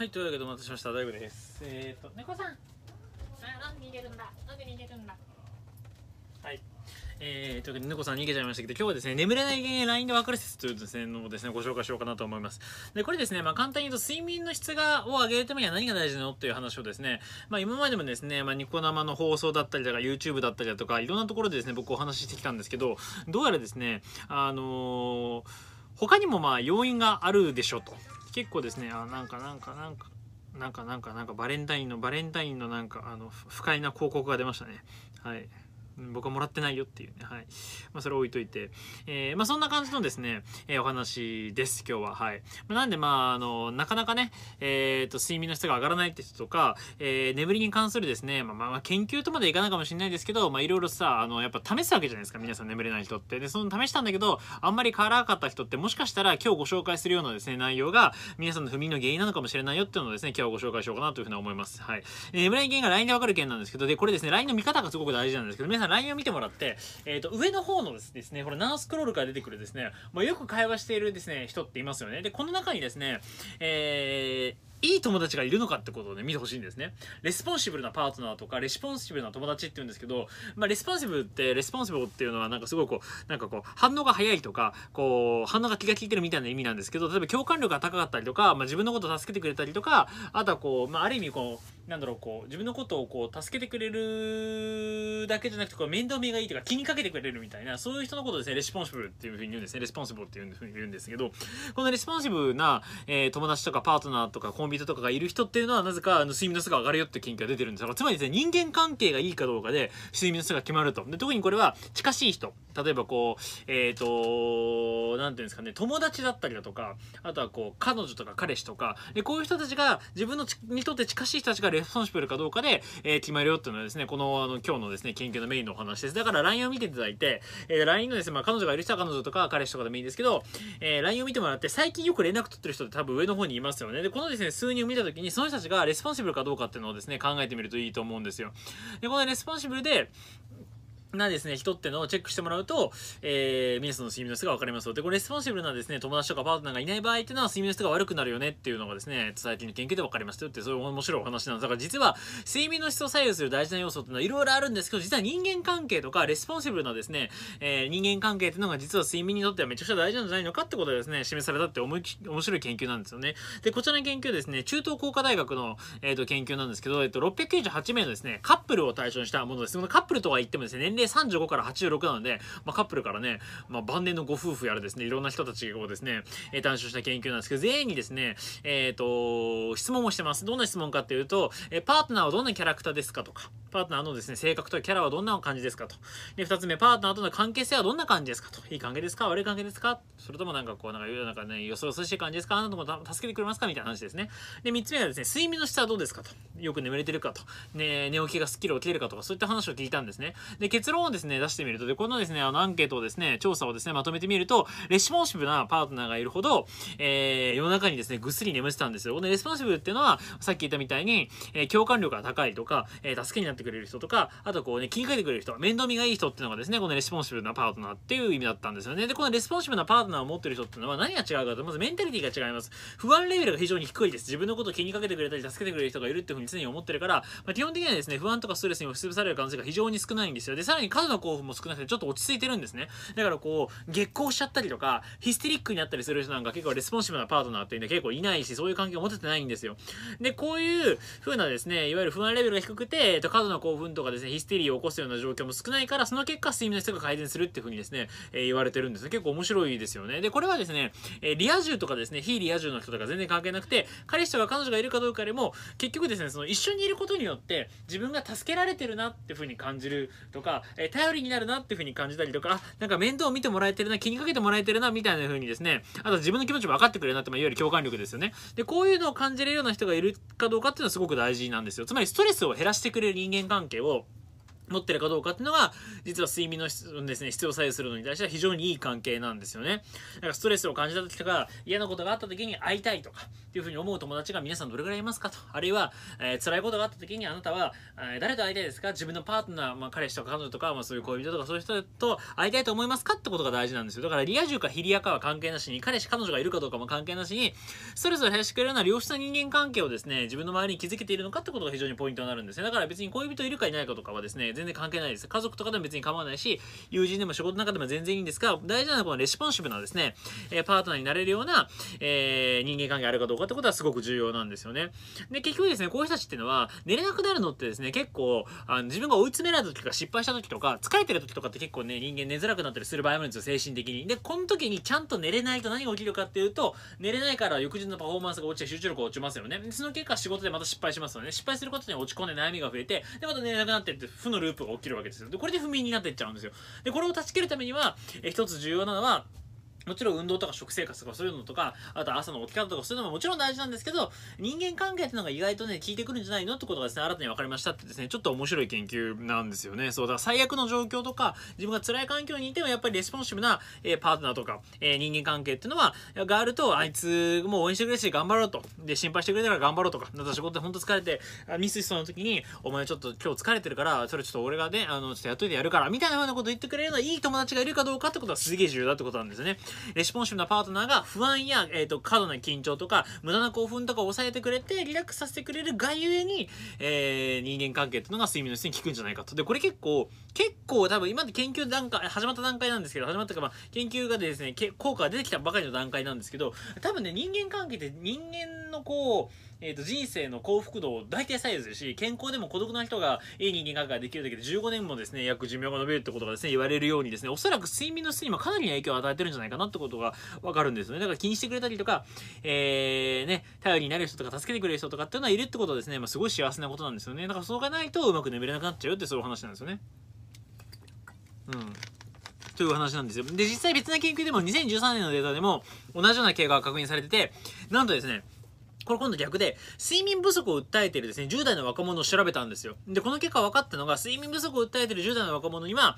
はい、というわけでお待たせしました。大悟です。えーと、猫さんあなんで逃げるんだなんで逃げるんだはい。えー、というわけで、猫さん逃げちゃいましたけど、今日はですね、眠れない原因 LINE で分かる説というですね、のをですね、ご紹介しようかなと思います。で、これですね、まあ簡単に言うと、睡眠の質が、を上げるためには何が大事なのっていう話をですね、まあ今までもですね、まあニコ生の放送だったりとか、YouTube だったりだとか、いろんなところでですね、僕お話ししてきたんですけど、どうやらですね、あのー他にもまあ要因があるでしょと。結構ですね、あ、なんかなんかなんか、なんかなんかなんかバレンタインのバレンタインのなんかあの不快な広告が出ましたね。はい。僕はもらってないよっていうね。はい。まあそれ置いといて。えーまあそんな感じのですね、えーお話です今日は。はい。まあなんでまああのなかなかねえーと睡眠の質が上がらないって人とか、えー眠りに関するですねまあまあ研究とまでいかないかもしれないですけどまあいろいろさあのやっぱ試すわけじゃないですか皆さん眠れない人って。でその試したんだけどあんまり変わらなかった人ってもしかしたら今日ご紹介するようなですね内容が皆さんの不眠の原因なのかもしれないよっていうのをですね今日はご紹介しようかなというふうに思います。はい。眠れない原因が LINE でわかる件なんですけどでこれですね LINE の見方がすごく大事なんですけど皆さん LINE を見てもらってえー、と上の方のですねこれナースクロールから出てくるですね、まあ、よく会話しているですね人っていますよね。でこの中にですねえーいい友達がいるのかってことをね、見てほしいんですね。 responsible なパートナーとか、 responsible な友達って言うんですけど、まあ、 responsible って、 responsible っていうのは、なんかすごいこう、なんかこう、反応が早いとか、こう、反応が気が利いてるみたいな意味なんですけど、例えば共感力が高かったりとか、まあ、自分のことを助けてくれたりとか、あとはこう、まあ、ある意味こう、なんだろう、こう、自分のことをこう、助けてくれるだけじゃなくて、こう、面倒見がいいとか、気にかけてくれるみたいな、そういう人のことをですね、 responsible っていうふうに言うんですね。 responsible っていうふうに言うんですけど、この responsible な、えー友達とかパートナーとかコンビニとかがいる人っていうのはなぜかあの睡眠の質が上がるよって研究が出てるんですだからつまりですね人間関係がいいかどうかで睡眠の質が決まると。で特にこれは近しい人。例えばこうえっ、となんていうんですかね友達だったりだとかあとはこう彼女とか彼氏とか。でこういう人たちが自分のにとって近しい人たちが responsible かどうかで、えー決まるよっていうのはですねこのあの今日のですね研究のメインのお話です。だから LINE を見ていただいて、えー LINE のですね、まあ、彼女がいる人は彼女とか彼氏とかでもいいんですけど、えー LINE を見てもらって最近よく連絡取ってる人って多分上の方にいますよね。でこのですね数人を見た時にその人たちが responsible かどうかっていうのをですね考えてみるといいと思うんですよ。でこの responsible でなですね、人ってのをチェックしてもらうと、えー、皆さんの睡眠の質が分かりますよ。で、これ responsible なですね、友達とかパートナーがいない場合っていうのは睡眠の質が悪くなるよねっていうのがですね、最近の研究で分かりましたよって、そういう面白いお話なんです。だから実は、睡眠の質を左右する大事な要素っていうのはいろいろあるんですけど、実は人間関係とか、 responsible なですね、えー人間関係っていうのが実は睡眠にとってはめちゃくちゃ大事なんじゃないのかってことでですね、示されたって思い面白い研究なんですよね。で、こちらの研究ですね、中東工科大学の、えー、と研究なんですけど、えっと、698名のですね、カップルを対象にしたものです。このカップルとは言ってもですね、年齢35から86なので、まあ、カップルからね、まあ、晩年のご夫婦やらですね、いろんな人たちをですね、えー、対象した研究なんですけど、全員にですね、えっ、と、質問をしてます。どんな質問かっていうと、えパートナーはどんなキャラクターですかとか、パートナーのですね、性格とキャラはどんな感じですかと。で、二つ目、パートナーとの関係性はどんな感じですかと。いい関係ですか？悪い関係ですか？それともなんかこう、なんか、なんかね、よそよそしい感じですか？あなたも助けてくれますか？みたいな話ですね。で、三つ目がですね、睡眠の質はどうですか？と。よく眠れてるか？と。ね、寝起きがすっきり起きれるか？とか、そういった話を聞いたんですね。で、結論をですね、出してみると、で、このですね、あの、アンケートをですね、調査をですね、まとめてみると、 responsive なパートナーがいるほど、えー、夜中にですね、ぐっすり眠ってたんですよ。この responsive っていうのは、さっき言ったみたいに、えー共感力が高いとか、えー助けになってくれる人とか、あとこうね、気にかけてくれる人、面倒見がいい人っていうのがですね、この responsive なパートナーっていう意味だったんですよね。で、この responsive なパートナーを持ってる人っていうのは何が違うかと、まずメンタリティが違います。不安レベルが非常に低いです。自分のことを気にかけてくれたり、助けてくれる人がいるっていうふうに常に思ってるから、まあ、基本的にはですね、不安とかストレスに押しつぶされる可能性が非常に少ないんですよ。で、さらに過度な興奮も少なくて、ちょっと落ち着いてるんですね。だからこう、激高しちゃったりとか、ヒステリックになったりする人なんか結構 responsive なパートナーっていうのは結構いないし、そういう関係を持ててないんですよ。で、こういう風なですね、いわゆる不安レベルが低くて、えっと、過度な興奮とかですね、ヒステリーを起こすような状況も少ないから、その結果、睡眠の質が改善するっていう風にですね、えー言われてるんですね。結構面白いですよね。で、これはですね、えーリア充とかですね、非リア充の人とか全然関係なくて、彼氏とか彼女がいるかどうかでも、結局ですね、その一緒にいることによって、自分が助けられてるなっていう風に感じるとか、えー頼りになるなっていう風に感じたりとか、あ、なんか面倒を見てもらえてるな、気にかけてもらえてるな、みたいな風にですね、あと自分の気持ちも分かってくれるなって、まあ、いわゆる共感力ですよね。で、こういうのを感じれるような人がいるかどうかっていうのはすごく大事なんですよ。つまり、ストレスを減らしてくれる人間関係を、持ってるかどうかっていうのが、実は睡眠の質ですね、質を左右するのに対しては非常にいい関係なんですよね。だからストレスを感じた時とか、嫌なことがあった時に会いたいとか、っていうふうに思う友達が皆さんどれぐらいいますかと。あるいは、えー、辛いことがあった時にあなたは、えー、誰と会いたいですか？自分のパートナー、まあ彼氏とか彼女とか、まあそういう恋人とかそういう人と会いたいと思いますかってことが大事なんですよ。だからリア充かヒリアかは関係なしに、彼氏彼女がいるかどうかも関係なしに、ストレスを減らしてくれるような良質な人間関係をですね、自分の周りに築けているのかってことが非常にポイントになるんですね。だから別に恋人いるかいないかとかはですね、全然関係ないです。家族とかでも別に構わないし、友人でも仕事の中でも全然いいんですが、大事なのはこの responsive なですね、え、パートナーになれるような、えー、人間関係あるかどうかってことはすごく重要なんですよね。で、結局ですね、こういう人たちっていうのは、寝れなくなるのってですね、結構、あの自分が追い詰められた時とか失敗した時とか、疲れてる時とかって結構ね、人間寝づらくなったりする場合もあるんですよ、精神的に。で、この時にちゃんと寝れないと何が起きるかっていうと、寝れないから翌日のパフォーマンスが落ちて集中力が落ちますよね。その結果仕事でまた失敗しますよね。失敗することに落ち込んで悩みが増えて、で、また寝れなくなってって負のループが起きるわけですよ。で、これで不眠になっていっちゃうんですよ。で、これを断ち切るためには、え一つ重要なのは、もちろん運動とか食生活とかそういうのとか、あと朝の起き方とかそういうのももちろん大事なんですけど、人間関係っていうのが意外とね、効いてくるんじゃないのってことがですね、新たに分かりましたってですね、ちょっと面白い研究なんですよね。そう、だから最悪の状況とか、自分が辛い環境にいてもやっぱり responsive な、えー、パートナーとか、えー、人間関係っていうのは、があると、あいつもう応援してくれるし頑張ろうと。で、心配してくれたら頑張ろうとか、だか仕事で本当疲れて、ミスしそうな時に、お前ちょっと今日疲れてるから、それちょっと俺がね、あの、ちょっとやっといてやるから、みたいなふうなこと言ってくれるようないい友達がいるかどうかってことはすげえ重要だってことなんですよね。responsive なパートナーが不安や、えっ、ー、と、過度な緊張とか、無駄な興奮とかを抑えてくれて、リラックスさせてくれるがゆえに、えー、人間関係っていうのが睡眠の質に効くんじゃないかと。で、これ結構、結構多分今で研究段階、始まった段階なんですけど、始まったか、まあ、研究がですね、効果が出てきたばかりの段階なんですけど、多分ね、人間関係って人間のこう、えーと、人生の幸福度を大体左右するし健康でも孤独な人がいい人間関係ができるだけで15年もですね約寿命が伸びるってことがですね言われるようにですねおそらく睡眠の質にもかなりの影響を与えてるんじゃないかなってことがわかるんですよね。だから気にしてくれたりとか、えー、ね頼りになる人とか助けてくれる人とかっていうのはいるってことはですね、まあ、すごい幸せなことなんですよね。だからそうがないとうまく眠れなくなっちゃうってそういう話なんですよね。うん。という話なんですよ。で、実際別な研究でも2013年のデータでも同じような経過が確認されてて、なんとですね、これ今度逆で、睡眠不足を訴えているですね、10代の若者を調べたんですよ。で、この結果分かったのが、睡眠不足を訴えている10代の若者には、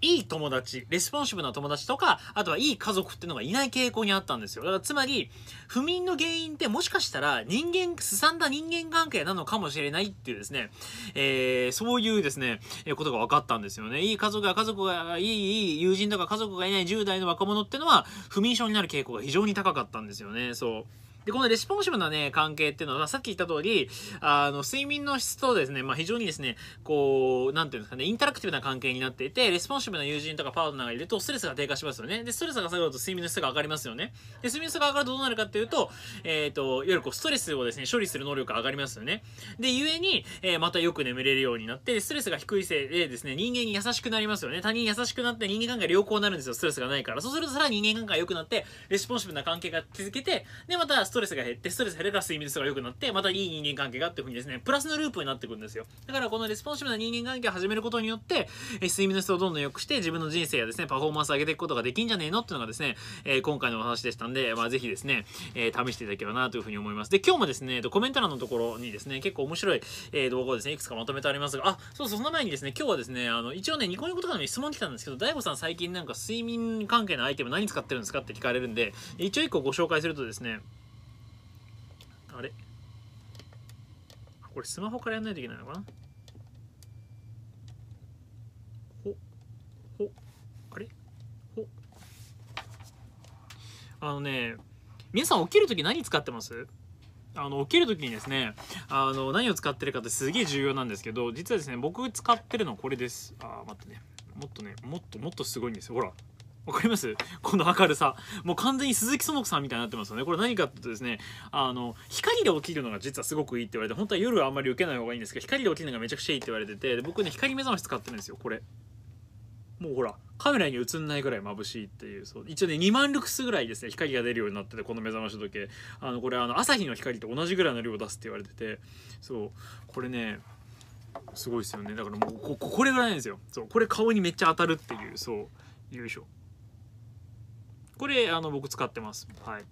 いい友達、 responsive な友達とか、あとはいい家族っていうのがいない傾向にあったんですよ。だからつまり、不眠の原因ってもしかしたら人間、すさんだ人間関係なのかもしれないっていうですね、えー、そういうですね、えことが分かったんですよね。いい家族が家族がいい、いい友人とか家族がいない10代の若者っていうのは、不眠症になる傾向が非常に高かったんですよね。そう。で、この responsive なね、関係っていうのは、さっき言った通り、あの、睡眠の質とですね、まあ、非常にですね、こう、なんていうんですかね、インタラクティブな関係になっていて、レスポンシブな友人とかパートナーがいると、ストレスが低下しますよね。で、ストレスが下がると睡眠の質が上がりますよね。で、睡眠の質が上がるとどうなるかっていうと、えっ、ー、と、いわゆるこう、ストレスをですね、処理する能力が上がりますよね。で、ゆえに、えー、またよく眠れるようになって、ストレスが低いせいでですね、人間に優しくなりますよね。他人に優しくなって人間関係が良好になるんですよ、ストレスがないから。そうするとさらに人間関係が良くなって、レスポンシブな関係が築けて、で、またストレスが減って、ストレスス減れば睡眠の質が良くなって、またいい人間関係がっていうふうにですね、プラスのループになっていくんですよ。だからこのレスポンシブな人間関係を始めることによって、え睡眠の質をどんどん良くして、自分の人生やですね、パフォーマンスを上げていくことができんじゃねえのっていうのがですね、えー、今回のお話でしたんで、まあぜひですね、えー、試していただければなというふうに思います。で、今日もですね、コメント欄のところにですね、結構面白い、え、動画をですね、いくつかまとめてありますが、あ、そうそう、その前にですね、今日はですね、あの、一応ね、ニコニコとかの質問来たんですけど、大悟さん最近なんか睡眠関係のアイテム何使ってるんですかって聞かれるんで、一応一個ご紹介するとですね、あれ？これスマホからやんないといけないのかな？ほほあれ？ほ。あのね皆さん起きるとき何使ってます？あの起きるときにですねあの何を使ってるかってすげえ重要なんですけど実はですね僕使ってるのはこれです。あ待ってね。もっとねもっともっとすごいんですよ。ほら。わかります？この明るさ。もう完全に鈴木園子さんみたいになってますよね。これ何かっていうとですね、あの、光で起きるのが実はすごくいいって言われて、本当は夜はあんまり受けない方がいいんですけど、光で起きるのがめちゃくちゃいいって言われてて、僕ね、光目覚まし使ってるんですよ、これ。もうほら、カメラに映んないぐらい眩しいっていう、そう。一応ね、2万ルクスぐらいですね、光が出るようになってて、この目覚まし時計。あの、これ、あの、朝日の光と同じぐらいの量を出すって言われてて、そう。これね、すごいですよね。だからもうこ、これぐらいなんですよ。そう。これ顔にめっちゃ当たるっていう、そう。よいしょ。これあの僕使ってます。はい。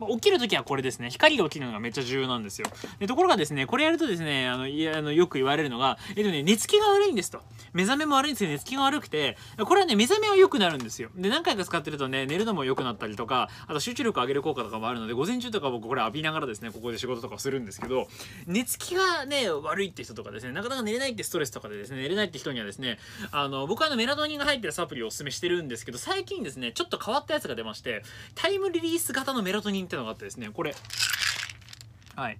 まあ起きるときはこれですね。光で起きるのがめっちゃ重要なんですよ。で、ところがですね、これやるとですね、あの、いや、あの、よく言われるのが、えっとね、寝つきが悪いんですと。目覚めも悪いんですけど、寝つきが悪くて、これはね、目覚めは良くなるんですよ。で、何回か使ってるとね、寝るのも良くなったりとか、あと集中力上げる効果とかもあるので、午前中とか僕これ浴びながらですね、ここで仕事とかをするんですけど、寝つきがね、悪いって人とかですね、なかなか寝れないってストレスとかでですね、寝れないって人にはですね、あの、僕はあの、メラトニンが入ってるサプリをお勧めしてるんですけど、最近ですね、ちょっと変わったやつが出まして、タイムリリース型のメラトニンってのがあってですね、これ、はい。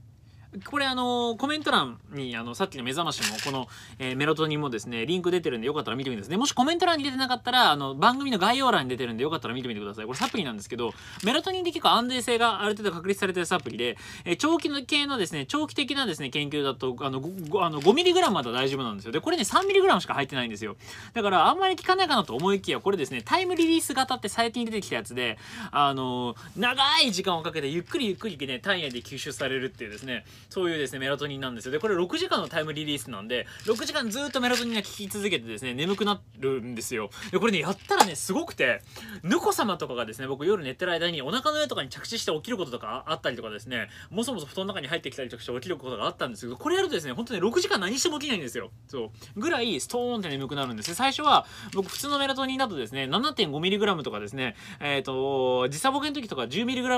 これあのコメント欄にあのさっきの目覚ましもこの、えーメラトニンもですねリンク出てるんでよかったら見てみてですねもしコメント欄に出てなかったらあの番組の概要欄に出てるんでよかったら見てみてください。これサプリなんですけどメラトニンって結構安定性がある程度確立されてるサプリで、えー長期の系のですね長期的なですね研究だとあのあの 5mg までは大丈夫なんですよ。でこれね 3mg しか入ってないんですよ。だからあんまり効かないかなと思いきやこれですねタイムリリース型って最近出てきたやつであの長い時間をかけてゆっくりゆっくりね体内で吸収されるっていうですねそういうですねメラトニンなんですよ。でこれ6時間のタイムリリースなんで6時間ずっとメラトニンが効き続けてですね眠くなるんですよ。でこれねやったらねすごくてぬこ様とかがですね僕夜寝てる間にお腹の上とかに着地して起きることとかあったりとかですねもそもそ布団の中に入ってきたりとかして起きることがあったんですけどこれやるとですね本当に6時間何しても起きないんですよ。そう。ぐらいストーンって眠くなるんです最初は僕普通のメラトニンだとですね 7.5mg とかですねえっ、と時差ボケの時とか 10mg ぐ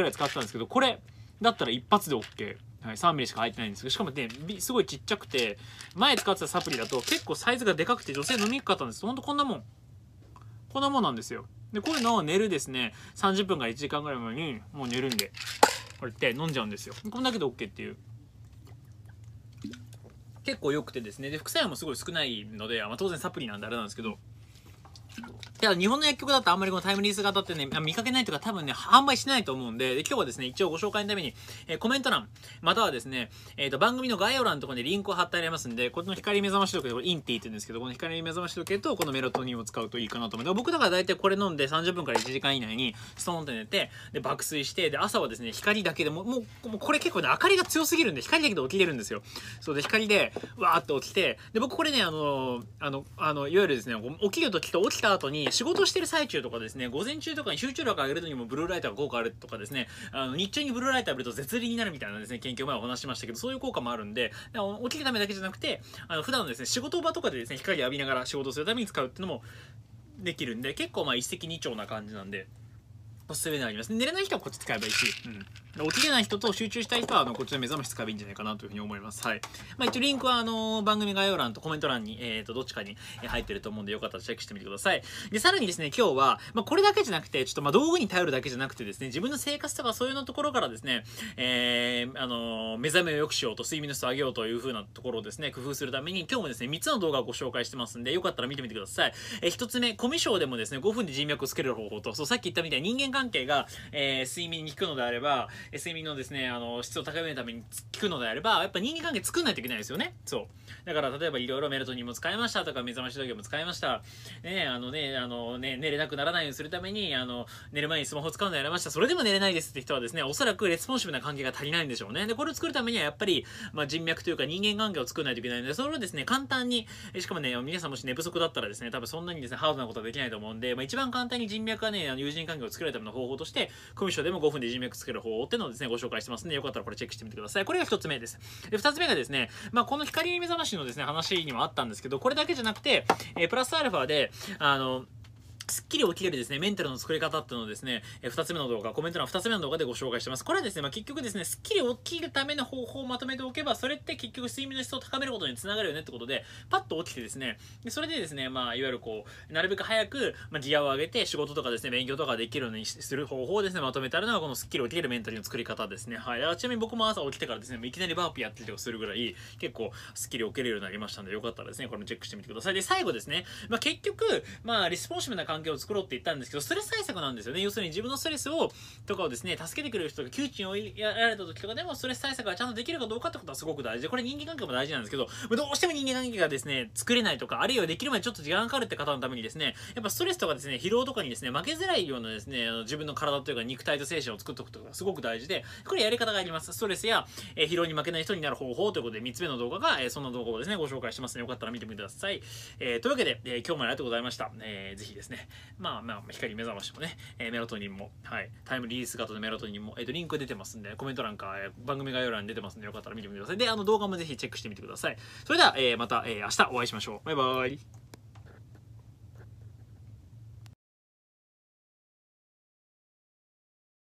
らい使ってたんですけどこれだったら一発で OK。はい、3ミリしか入ってないんですけど、しかもね、すごいちっちゃくて、前使ってたサプリだと結構サイズがでかくて女性飲みにくかったんです。ほんとこんなもん。こんなもんなんですよ。で、こういうのを寝るですね、30分から1時間ぐらい前にもう寝るんで、これって飲んじゃうんですよ。こんだけで OK っていう。結構良くてですね。で、副作用もすごい少ないので、まあ、当然サプリなんであれなんですけど、いや、日本の薬局だとあんまりこのタイムリース型ってね、見かけないとか多分ね、販売してないと思うんで、で今日はですね、一応ご紹介のために、えーコメント欄、またはですね、えっ、と、番組の概要欄のところにリンクを貼ってありますんで、この光目覚まし時計、これインティって言うんですけど、この光目覚まし時計とこのメラトニンを使うといいかなと思う。僕だから大体これ飲んで30分から1時間以内にストーンって寝て、で、爆睡して、で、朝はですね、光だけでも、もう、もうこれ結構ね、明かりが強すぎるんで、光だけで起きれるんですよ。そうで、光で、わーって起きて、で、僕これね、あの、あの、あの、いわゆるですね、起きる時と起きた後に、仕事してる最中とかですね、午前中とかに集中力上げるのにもブルーライトが効果あるとかですね、あの、日中にブルーライト浴びると絶倫になるみたいなですね、研究を前お話しましたけど、そういう効果もあるんで、起きるためだけじゃなくて、あの、普段のですね、仕事場とかでですね、光浴びながら仕事するために使うっていうのもできるんで、結構まあ一石二鳥な感じなんで、おすすめになります。寝れない人はこっち使えばいいし、うん。起きれない人と集中したい人は、あの、こっちの目覚まし使えばいいんじゃないかなというふうに思います。はい。まあ一応リンクは、あの番組概要欄とコメント欄に、えっ、と、どっちかにえー入ってると思うんで、よかったらチェックしてみてください。で、さらにですね、今日は、まあこれだけじゃなくて、ちょっとまあ道具に頼るだけじゃなくてですね、自分の生活とかそういうのところからですね、えー、あの目覚めを良くしようと、睡眠の質を上げようというふうなところをですね、工夫するために、今日もですね、3つの動画をご紹介してますんで、よかったら見てみてください。えー、1つ目、コミュ障でもですね、5分で人脈をつける方法と、そう、さっき言ったみたいに人間関関係が、えー、睡眠に効くのであれば、睡眠のですね、あの、質を高めるために効くのであれば、やっぱ人間関係作んないといけないですよね。そう。だから、例えばいろいろメラトニンも使いましたとか、目覚まし時計も使いました。ね、あのね、あのね、寝れなくならないようにするために、あの、寝る前にスマホ使うのやめました。それでも寝れないですって人はですね、おそらくレスポンシブな関係が足りないんでしょうね。で、これを作るためにはやっぱり、まあ、人脈というか人間関係を作らないといけないので、それをですね、簡単に、しかもね、皆さんもし寝不足だったらですね、多分そんなにですね、ハードなことはできないと思うんで、まあ、一番簡単に人脈はね、あの友人関係を作るための方法として、コミュ障でも5分で人脈作る方法っていうのをですね、ご紹介してますんで、よかったらこれチェックしてみてください。これが1つ目です。で、2つ目がですね、まあ、この光目覚ましのですね、話にもあったんですけど、これだけじゃなくて、えープラスアルファで、あの、すっきり起きれるですね、メンタルの作り方っていうのをですね、えー二つ目の動画、コメント欄二つ目の動画でご紹介してます。これはですね、まあ、結局ですね、すっきり起きるための方法をまとめておけば、それって結局睡眠の質を高めることにつながるよねってことで、パッと起きてですね、でそれでですね、まあ、いわゆるこう、なるべく早く、まあ、ギアを上げて仕事とかですね、勉強とかできるようにする方法をですね、まとめてあるのがこのすっきり起きれるメンタルの作り方ですね。はい。ちなみに僕も朝起きてからですね、いきなりバーピーやってとかするぐらい、結構すっきり起きれるようになりましたので、よかったらですね、これもチェックしてみてください。で、最後ですね、まあ、結局、まあ、リスポンシブな関係を作ろうって言ったんですけど、ストレス対策なんですよね。要するに自分のストレスを、とかをですね、助けてくれる人が窮地に追いやられた時とかでも、ストレス対策がちゃんとできるかどうかってことはすごく大事で、これ人間関係も大事なんですけど、どうしても人間関係がですね、作れないとか、あるいはできるまでちょっと時間かかるって方のためにですね、やっぱストレスとかですね、疲労とかにですね、負けづらいようなですね、あの自分の体というか肉体と精神を作っておくとがすごく大事で、これやり方があります。ストレスや、え疲労に負けない人になる方法ということで、3つ目の動画が、えーそんな動画をですね、ご紹介してますので、よかったら見てみてください。えーというわけで、えー今日もありがとうございました。えーぜひです、ねまあまあ光目覚ましもね、えーメロトニンもはい。タイムリリース型のメロトニンも、えー、とリンク出てますんでコメント欄か、えー番組概要欄に出てますんでよかったら見てみてください。であの動画もぜひチェックしてみてください。それでは、えーまた、えー明日お会いしましょう。バイバーイ。